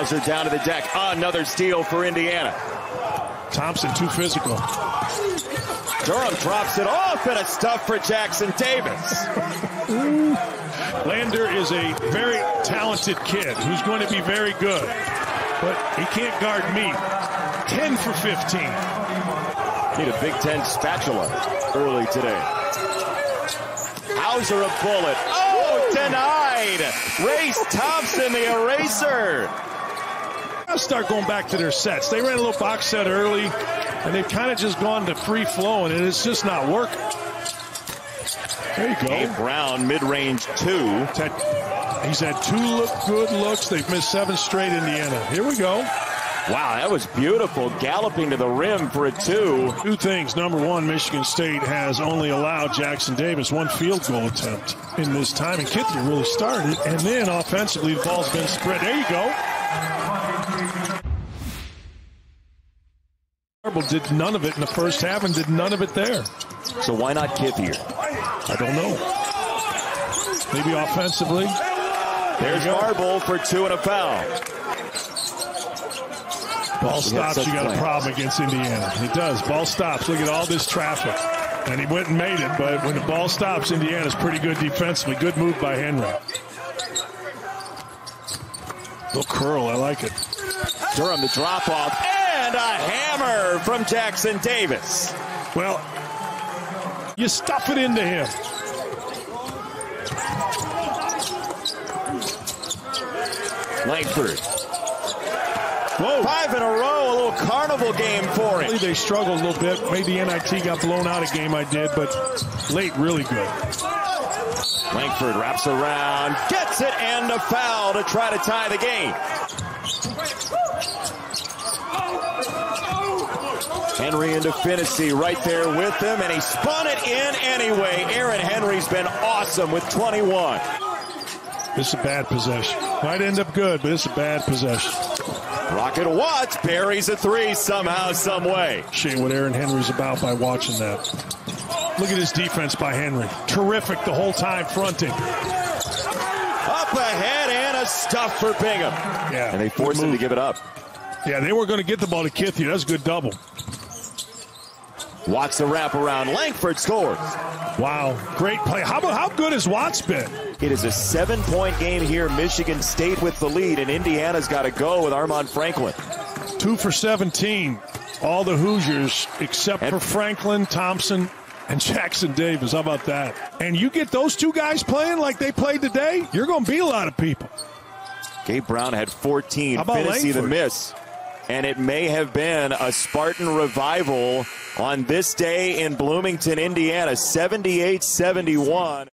Down to the deck. Another steal for Indiana. Thompson too physical. Durham drops it off and a stuff for Jackson Davis. Lander is a very talented kid who's going to be very good, but he can't guard me. 10 for 15. Need a Big Ten spatula early today. Hauser a bullet. Oh, denied. Race Thompson, the eraser. Start going back to their sets. They ran a little box set early, and they've kind of just gone to free flowing, and it's just not working. There you go. Gabe Brown, mid-range two. He's had two look good looks. They've missed seven straight Indiana. Here we go. Wow, that was beautiful. Galloping to the rim for a two. Two things. Number one, Michigan State has only allowed Jackson Davis one field goal attempt in this time, and Kithier really started. And then offensively, the ball's been spread. There you go. Did none of it in the first half and did none of it there. So why not Kithier? I don't know. Maybe offensively. There's Marble for two and a foul. Ball stops, you got a problem against Indiana. It does. Ball stops. Look at all this traffic. And he went and made it, but when the ball stops, Indiana's pretty good defensively. Good move by Henry. Little curl, I like it. Durham, the drop off, and a hammer from Jackson Davis. Well, you stuff it into him. Langford. Whoa. Five in a row, a little carnival game for him. They struggled a little bit. Maybe NIT got blown out a game I did, but late really good. Langford wraps around, gets it, and a foul to try to tie the game. Henry into Finney right there with him, and he spun it in anyway. Aaron Henry's been awesome with 21. This is a bad possession. Might end up good, but it's a bad possession. Rocket Watts buries a three somehow, some way. Shame what Aaron Henry's about by watching that. Look at his defense by Henry. Terrific the whole time fronting. Up ahead and a stuff for Bingham. Yeah. And they forced him to give it up. Yeah, they were going to get the ball to Kithier. That's a good double. Watts the wraparound. Langford scores. Wow, great play. How, how good has Watts been? It is a seven point game here. Michigan State with the lead, and Indiana's got to go with Armaan Franklin. Two for 17. All the Hoosiers except and for Franklin, Thompson, and Jackson Davis. How about that? And you get those two guys playing like they played today, you're going to beat a lot of people. Gabe Brown had 14. How about Finney the miss. And it may have been a Spartan revival on this day in Bloomington, Indiana, 78 71.